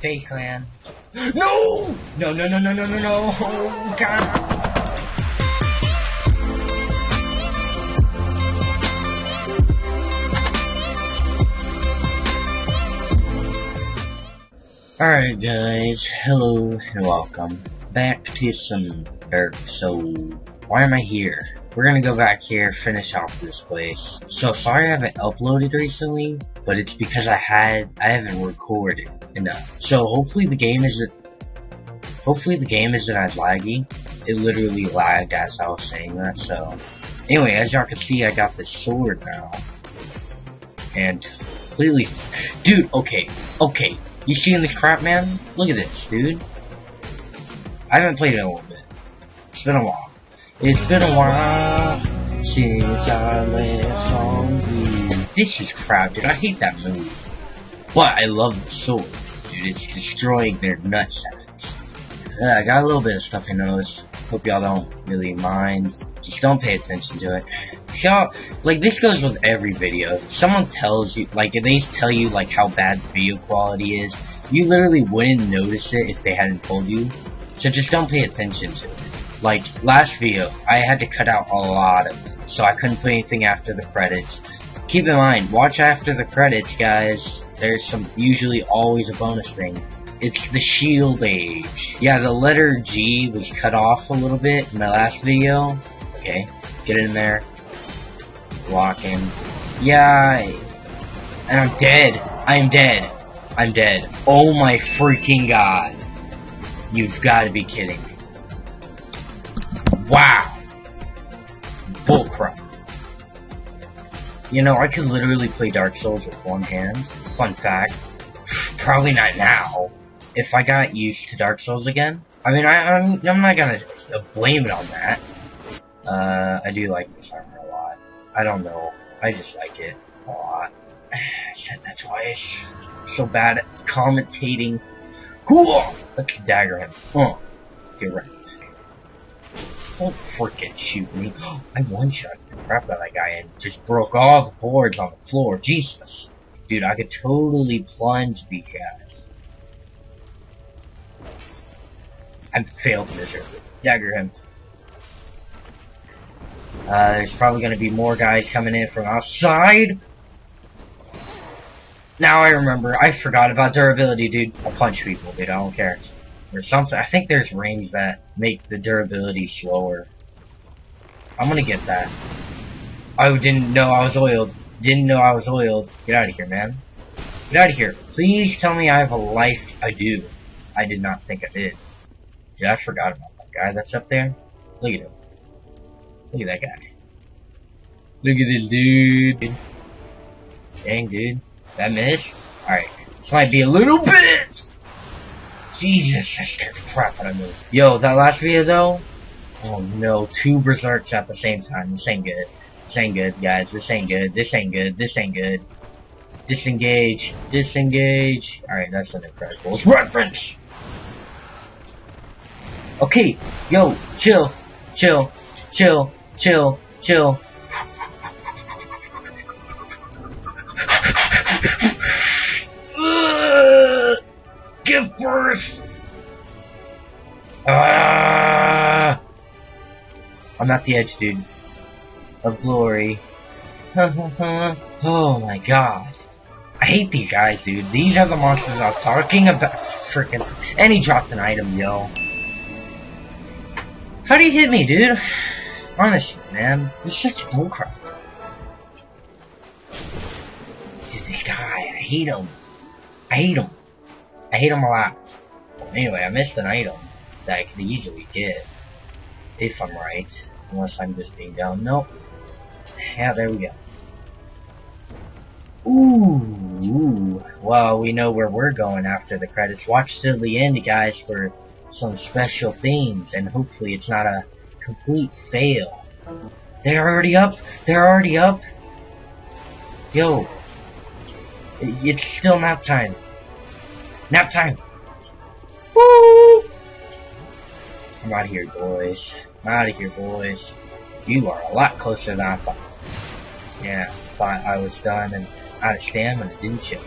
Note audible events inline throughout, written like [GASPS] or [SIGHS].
Face Clan. No! No, no, no, no, no, no, no! Oh, God! Alright guys, hello and welcome back to some Dark Souls. Why am I here? We're gonna go back here, finish off this place. So sorry I haven't uploaded recently, but it's because I had, I haven't recorded enough. So hopefully the game isn't, hopefully the game isn't as laggy. It literally lagged as I was saying that, so. Anyway, as y'all can see, I got this sword now. And completely, dude, okay, okay, you seeing this crap, man? Look at this, dude. I haven't played it in a little bit. It's been a while. It's been a while since I last saw you. This is crap, dude. I hate that move. But I love the sword, dude. It's destroying their nutsacks. Uh, I got a little bit of stuff I noticed. Hope y'all don't really mind. Just don't pay attention to it y'all, like this goes with every video. If someone tells you, like if they tell you like how bad the video quality is, you literally wouldn't notice it if they hadn't told you. So just don't pay attention to it. Like last video, I had to cut out a lot of it, so I couldn't put anything after the credits. Keep in mind, watch after the credits, guys. There's some usually always a bonus thing. It's the shield age. Yeah, the letter G was cut off a little bit in my last video. Okay, get in there blocking. Yeah, and I'm dead. I am dead. I'm dead. Oh my freaking god. You've got to be kidding Bullcrap. You know, I could literally play Dark Souls with one hand. Fun fact. Probably not now. If I got used to Dark Souls again. I mean, I, am I'm, I'm not gonna blame it on that. Uh, I do like this armor a lot. I don't know. I just like it a lot. [SIGHS] I said that twice. So bad at commentating. Cool! Let's dagger him. Oh, get right. Don't freaking shoot me. [GASPS] I one-shot the crap out of that guy and just broke all the boards on the floor. Jesus. Dude, I could totally plunge these guys. I failed miserably. Dagger him. Uh, there's probably going to be more guys coming in from outside. Now I remember. I forgot about durability, dude. I'll punch people, dude. I don't care. There's something. I think there's rings that make the durability slower. I'm gonna get that. I didn't know I was oiled. Didn't know I was oiled. Get out of here, man. Get out of here. Please tell me I have a life. I do. I did not think I did. Dude, I forgot about that guy that's up there. Look at him. Look at that guy. Look at this dude. Dang, dude. That missed? Alright. This might be a little bit! Jesus, that scared the crap out of me. Yo, that last video though? Oh no, two berserks at the same time. This ain't good. This ain't good, guys. This ain't good. This ain't good. This ain't good. Disengage. Disengage. Alright, that's an incredible reference! Okay, yo, chill, chill, chill, chill, chill. I'm at the edge, dude. Of glory. [LAUGHS] oh my god. I hate these guys, dude. These are the monsters I'm talking about. Freaking. And he dropped an item, yo. How do you hit me, dude? Honestly, man, this is such bullcrap. Dude, this guy, I hate him. I hate him. I hate him a lot. Anyway, I missed an item that I could easily get. If I'm right. Unless I'm just being dumb. Nope. Yeah, there we go. Ooh. Well, we know where we're going after the credits. Watch till the end, guys, for some special things, and hopefully it's not a complete fail. They're already up? They're already up? Yo. It's still nap time. Nap time! Woo! I'm out of here, boys. I'm out of here, boys. You are a lot closer than I thought. Yeah, thought I was done and out of stamina, didn't you?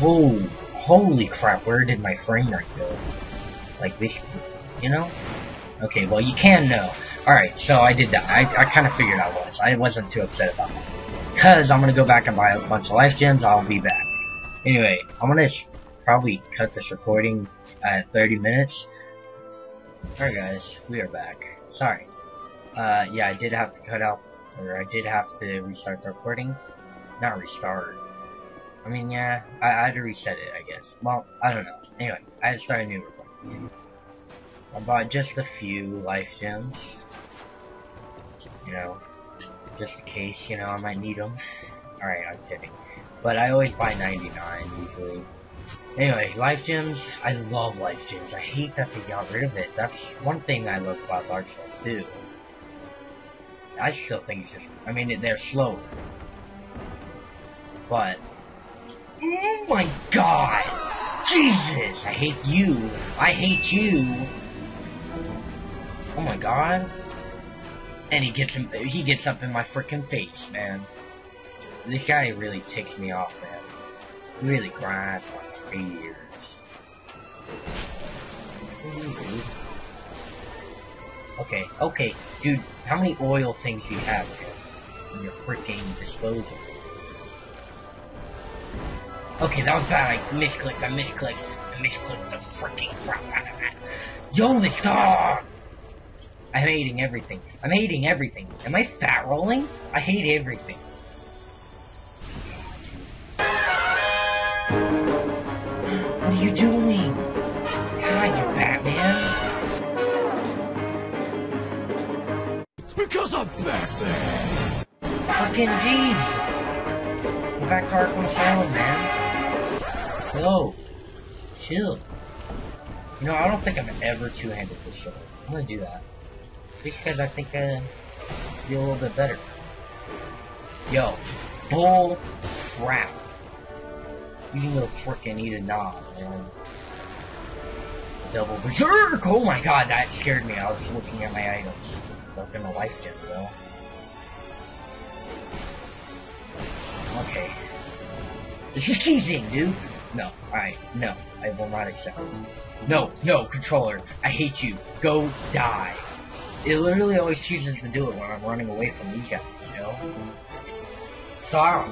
Oh, Holy crap, where did my frame rate go? Like this, you know? Okay, well you can know. Alright, so I did that. I, I kind of figured I was. I wasn't too upset about that. Because I'm going to go back and buy a bunch of life gems, I'll be back. Anyway, I'm going to probably cut this recording at 30 minutes. Alright guys, we are back. Sorry. Uh, yeah, I did have to cut out, or I did have to restart the recording. Not restart. I mean, yeah, I, I had to reset it, I guess. Well, I don't know. Anyway, I had to start a new recording. I bought just a few life gems. You know, just in case, you know, I might need them. Alright, I'm kidding. But I always buy 99, usually. Anyway, life gems, I love life gems. I hate that they got rid of it. That's one thing I love about Dark Souls too. I still think it's just, I mean, they're slow. But, oh my god! Jesus! I hate you! I hate you! Oh my god. And he gets him, he gets up in my freaking face, man. This guy really ticks me off, man. Really grinds my gears. Okay, okay, dude, how many oil things do you have here in your freaking disposal? Okay, that was bad. I misclicked. I misclicked. I misclicked the freaking crap out of that. Yo, this dog! I'm hating everything. I'm hating everything. Am I fat rolling? I hate everything. Fucking jeez. Go back to Arkham Asylum, man. Yo. Chill. You know, I don't think I'm ever two-handed this show. I'm gonna do that. Just because I think I feel a little bit better. Yo, bull crap. You go frickin' eat a knob, man. Double berserk! Oh my god, that scared me. I was looking at my items. Fucking a life gem, bro. Okay. This is cheating, dude! No, alright, no. I will not accept. This. No, no, controller. I hate you. Go die. It literally always chooses to do it when I'm running away from these guys, you know? Stop!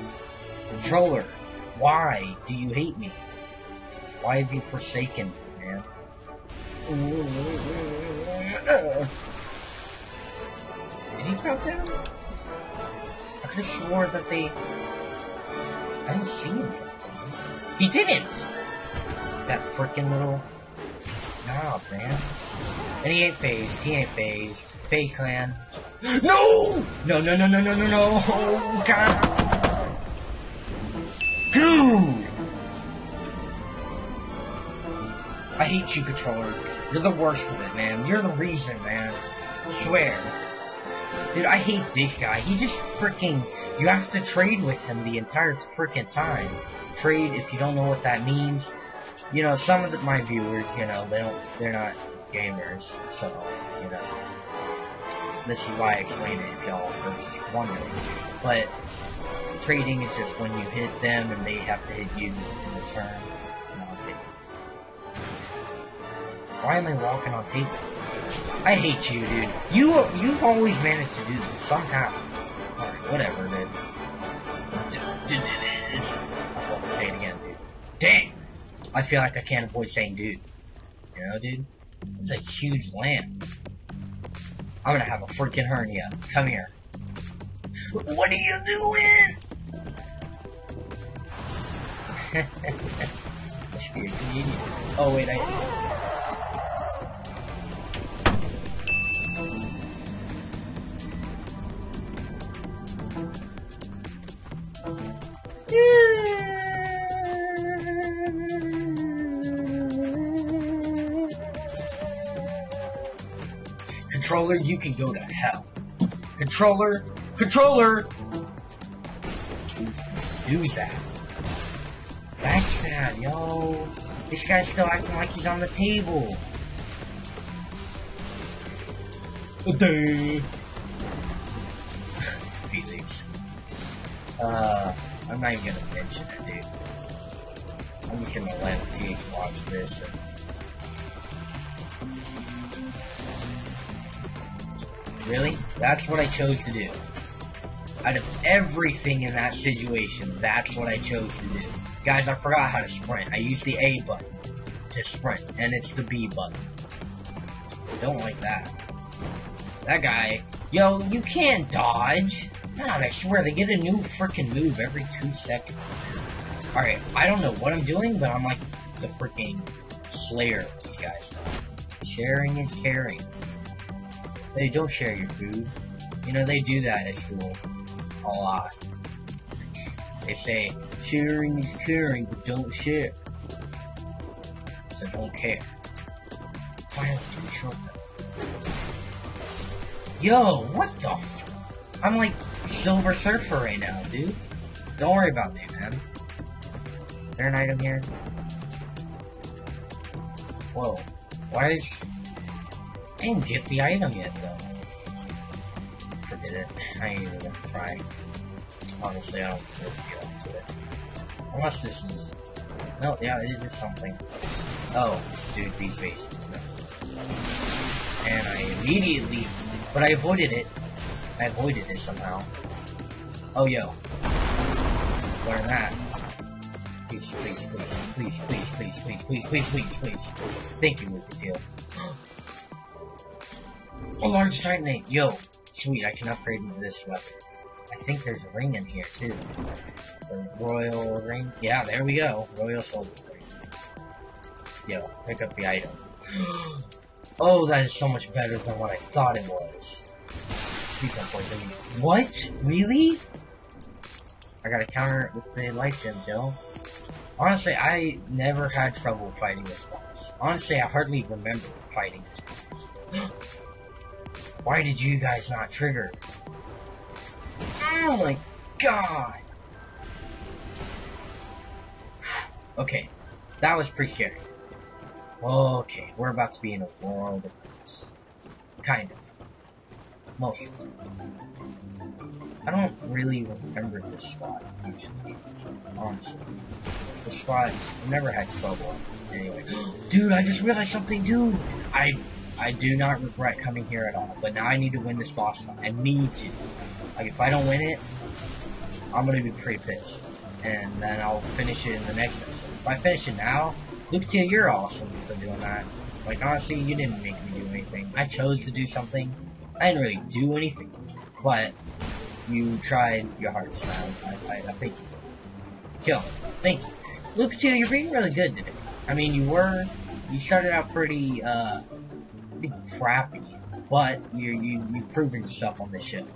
Controller, why do you hate me? Why have you forsaken me, man? Did he drop down? I could have swore that they... I didn't see him. He didn't! That freaking little... Knob, man. And he ain't phased. He ain't phased. Phase clan. No! No, no, no, no, no, no, no! Oh, God! Dude! I hate you, controller. You're the worst of it, man. You're the reason, man. I swear. Dude, I hate this guy. He just freaking... You have to trade with him the entire freaking time. Trade, if you don't know what that means. You know, some of the, my viewers, you know, they don't, they're not gamers, so, you know. This is why I explain it if y'all are just wondering. But, trading is just when you hit them and they have to hit you in return. Why am I walking on tape? I hate you, dude. You, you've always managed to do this, somehow. Whatever, dude. I have to say it again, dude. Dang! I feel like I can't avoid saying dude. You know, dude? It's a huge land. I'm gonna have a freaking hernia. Come here. What are you doing? [LAUGHS] Should be a comedian. Oh wait, I. Controller, you can go to hell. Controller, controller! Do that. Backstab, yo. This guy's still acting like he's on the table. Okay. [LAUGHS] Felix. Uh, I'm not even gonna mention it, dude. I'm just gonna let PH watch this. Really? That's what I chose to do. Out of everything in that situation, that's what I chose to do. Guys, I forgot how to sprint. I used the A button to sprint, and it's the B button. I don't like that. That guy, yo, you can't dodge. God, I swear, they get a new freaking move every two seconds. Alright, I don't know what I'm doing, but I'm like the freaking slayer of these guys. Sharing is caring. They don't share your food. You know, they do that at school. A lot. They say, sharing is caring, but don't share. So don't care. Finally, do shortcut. Yo, what the f- I'm like Silver Surfer right now, dude. Don't worry about me, man. Is there an item here? Whoa. Why is... I didn't get the item yet, though. Forget it. I ain't even gonna try. Honestly, I don't really feel up to it. Unless this is... No, yeah, it is something. Oh, dude, these bases. No. And I immediately... But I avoided it. I avoided it somehow. Oh, yo. Learn that. Please, please, please, please, please, please, please, please, please, please, please. Thank you, Lucasfilm. A large titanite. Yo. Sweet, I can upgrade into this weapon. I think there's a ring in here, too. The royal ring. Yeah, there we go. Royal soldier ring. Yo, pick up the item. [GASPS] oh, that is so much better than what I thought it was. What? Really? I got a counter it with the life gem, yo. Honestly, I never had trouble fighting this boss. Honestly, I hardly remember fighting this boss. Why did you guys not trigger? Oh my god! Okay, that was pretty scary. Okay, we're about to be in a world of hurts. Kind of. Most of them. I don't really remember this spot, usually. Honestly. The spot, I've never had trouble. Anyway. [GASPS] Dude, I just realized something, dude! I I do not regret coming here at all, but now I need to win this boss fight. I need to. Like, if I don't win it, I'm gonna be pretty pissed. And then I'll finish it in the next episode. If I finish it now, Lucatia, you're awesome for doing that. Like, honestly, you didn't make me do anything. I chose to do something. I didn't really do anything. But, you tried your hardest. I, I, I thank you. Kill. Thank you. Lucatia, you're being really good today. I mean, you were, you started out pretty, uh, pretty crappy, but you you you've proven yourself on this ship.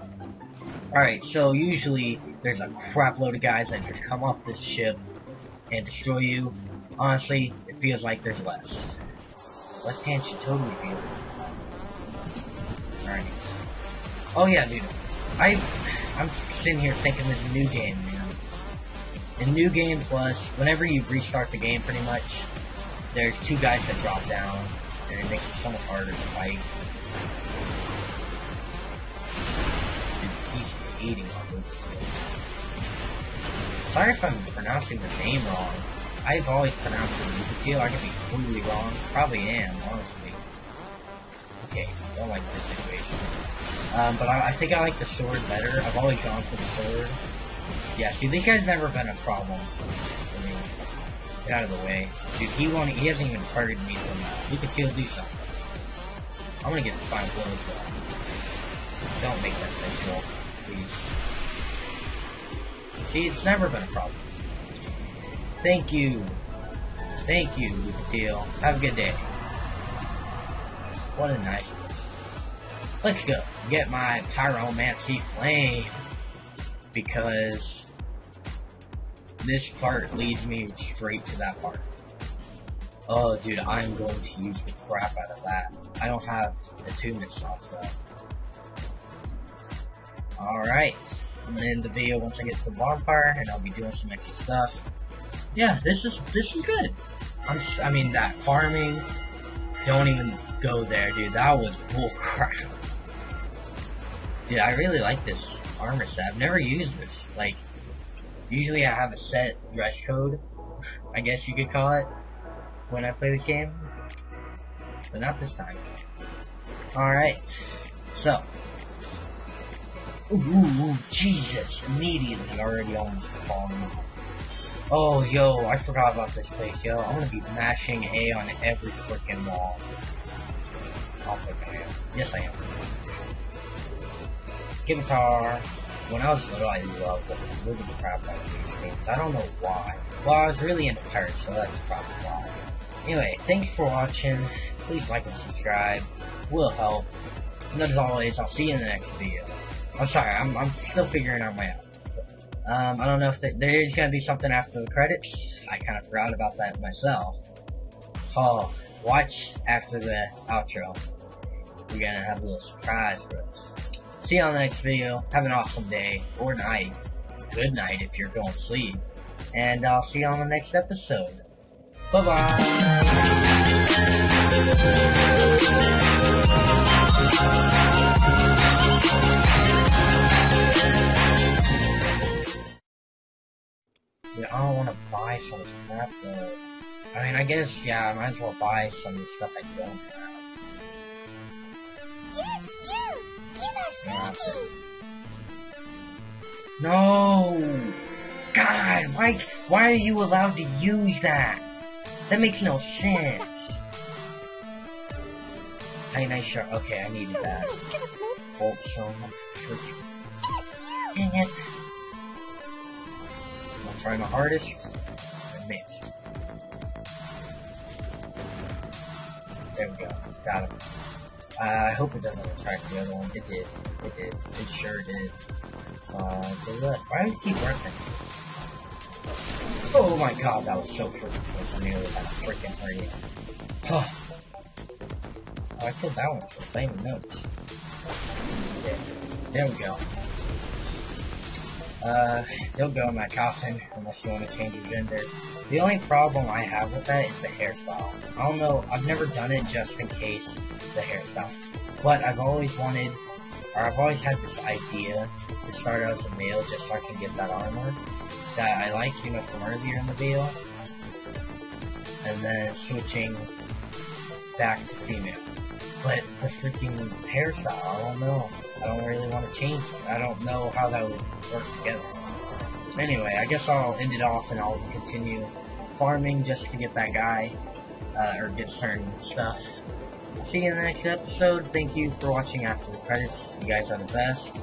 Alright, so usually there's a crap load of guys that just come off this ship and destroy you. Honestly, it feels like there's less. Left hand should totally be Alright. Oh yeah, dude. I I'm sitting here thinking this is a new game, man. In New Game Plus, whenever you restart the game pretty much, there's two guys that drop down and it makes it so much harder to fight. He's hating on. Sorry if I'm pronouncing the name wrong. I've always pronounced it Lucatio. I could be totally wrong. Probably am, honestly. Okay, don't like this situation. Um, but I, I think I like the sword better. I've always gone for the sword. Yeah, see, this guy's never been a problem. Get out of the way. Dude, he won't, he hasn't even targeted me until now. You can still do something. I'm gonna get five blows though. Don't make that sensual, please. See, it's never been a problem. Thank you. Thank you, Lucatio. Have a good day. What a nice place. Let's go. Get my pyromancy flame. Because this part leads me straight to that part. Oh, dude, I'm going to use the crap out of that. I don't have attunement shots though. Alright. I'm gonna end the video once I get to the bonfire, and I'll be doing some extra stuff. Yeah, this is this is good. I'm I mean that farming. Don't even go there, dude. That was bull [LAUGHS] crap. Dude, I really like this armor set. I've never used this. Like, usually I have a set dress code, I guess you could call it, when I play this game. But not this time. Alright, so. Ooh, ooh, ooh, Jesus, immediately already almost falling off. Oh, yo, I forgot about this place, yo. I'm gonna be mashing A on every freaking wall. I'll think I am. Yes, I am. Guitar. When I was little, I loved. Moving the crap out of these games. I don't know why. Well, I was really into pirates, so that's probably why. Anyway, thanks for watching. Please like and subscribe. Will help. And as always, I'll see you in the next video. I'm sorry, I'm, I'm still figuring out my outfit. Um, I don't know if there is going to be something after the credits. I kind of forgot about that myself. Oh, watch after the outro. We're going to have a little surprise for us. See you on the next video. Have an awesome day or night. Good night if you're going to sleep. And I'll see you on the next episode. Bye bye. Yeah, I don't want to buy some crap though. I mean, I guess, yeah, I might as well buy some stuff I don't have. Yes! No! God, why, why are you allowed to use that? That makes no sense. Hey, nice shot. Okay, I needed that. Bolt so much. freaking- Dang it. I'll try my hardest. I missed. There we go. Got him. Uh, I hope it doesn't attract the other one. It did. It did. It sure did. Why do you keep working? Oh my god, that was so close. I nearly had a freaking hurry. oh, I killed that one first. I even noticed. There. There we go. Uh, don't go in my coffin unless you want to change your gender. The only problem I have with that is the hairstyle. I don't know, I've never done it just in case the hairstyle. But I've always wanted, or I've always had this idea to start out as a male just so I can get that armor that I like, you know, from earlier in the video. And then switching back to female. But the freaking hairstyle, I don't know. I don't really want to change it. I don't know how that would work together. Anyway, I guess I'll end it off and I'll continue farming just to get that guy, uh, or get certain stuff. See you in the next episode. Thank you for watching after the credits. You guys are the best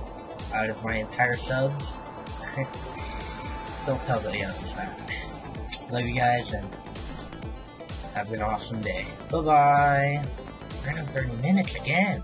out of my entire subs. [LAUGHS] Don't tell the others that. Love you guys and have an awesome day. Bye bye. We're at 30 minutes again.